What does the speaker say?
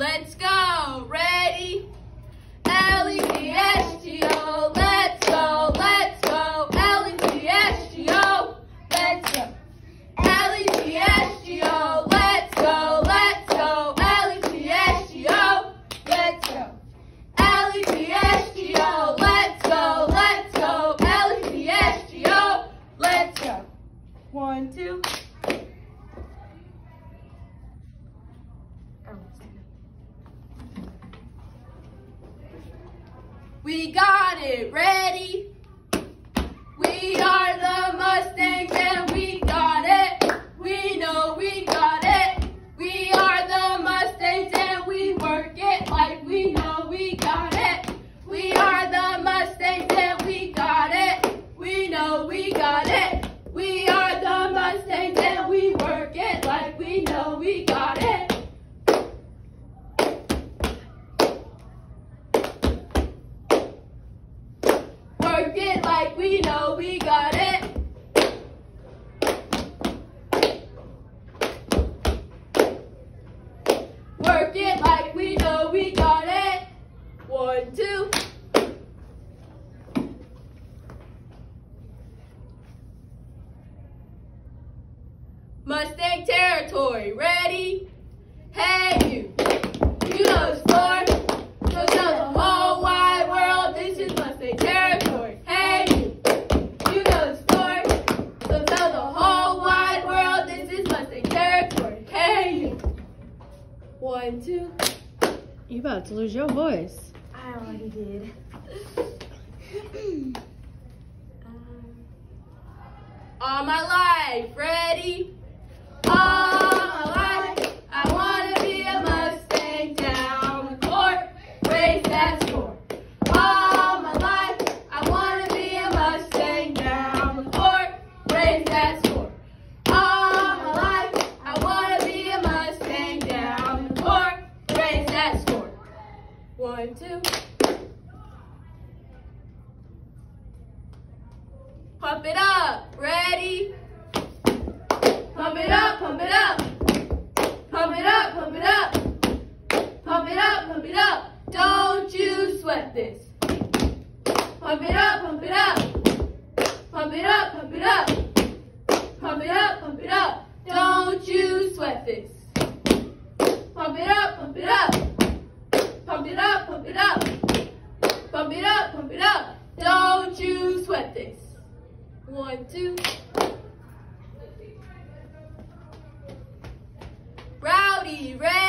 Let's go. Ready? L-E-T-S-G-O. Let's go. Let's go. L-E-T-S-G-O. Let's go. L-E-T-S-G-O. Let's go. Let's go. L-E-T-S-G-O. Let's go. L-E-T-S-G-O. Let's go. Let's go. L-E-T-S-G-O. Let's go. One, two. We got it. Ready? We are the Mustangs we know we got it. Work it like we know we got it. One, two. Mustang territory, ready? Hey One, two. You about to lose your voice. I already did. Um, All my life, ready? All race that score. One, two. Pump it up. Ready? Pump it up, pump it up. Pump it up, pump it up. Pump it up, pump it up. Don't you sweat this. Pump it up, pump it up. Pump it up, pump it up. Pump it up, pump it up. Don't you sweat this. up, pump it up. Don't you sweat this. One, two. Rowdy, red.